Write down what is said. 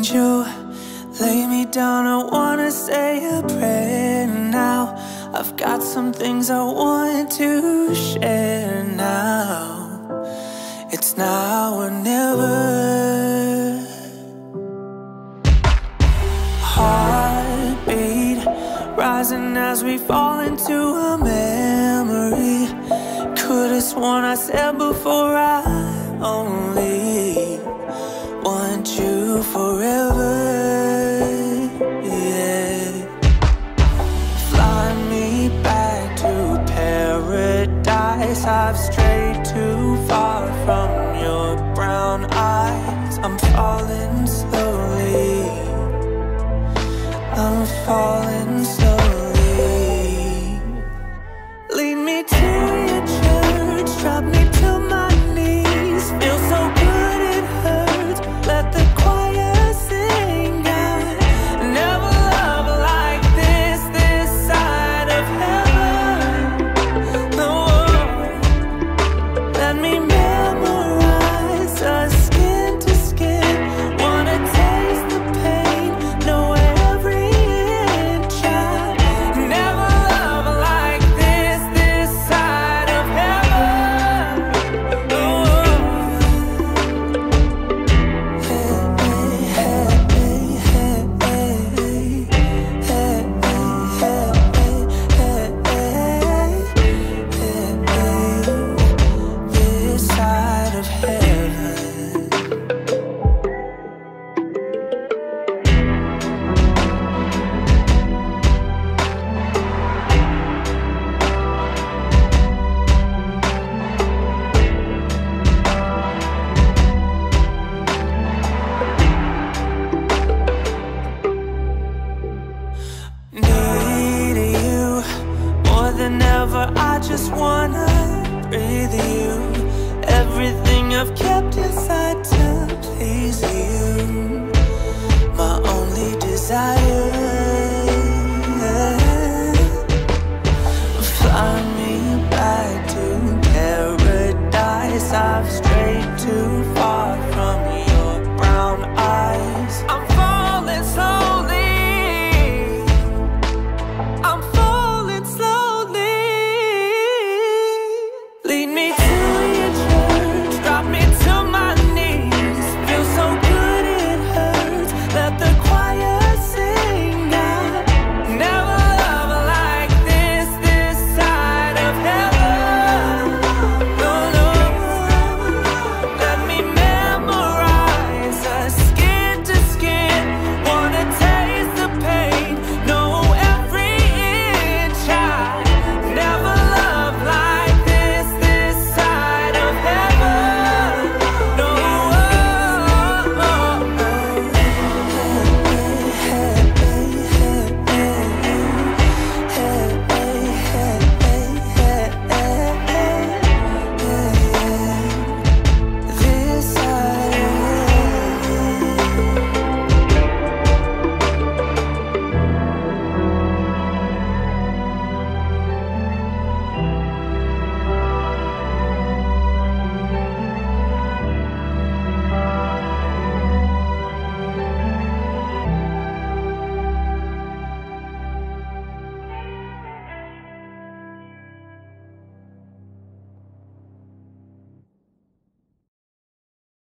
angel, lay me down. I wanna say a prayer now. I've got some things I want to share now. It's now or never. Heartbeat rising as we fall into a memory. Could've sworn I said before I only you forever. Yeah. Fly me back to paradise. I've strayed too far from your brown eyes. I'm falling just wanna breathe you. Everything I've kept inside to please you. My only desire. Fly me back to paradise. I've strayed too far from your brown eyes. I'm Let the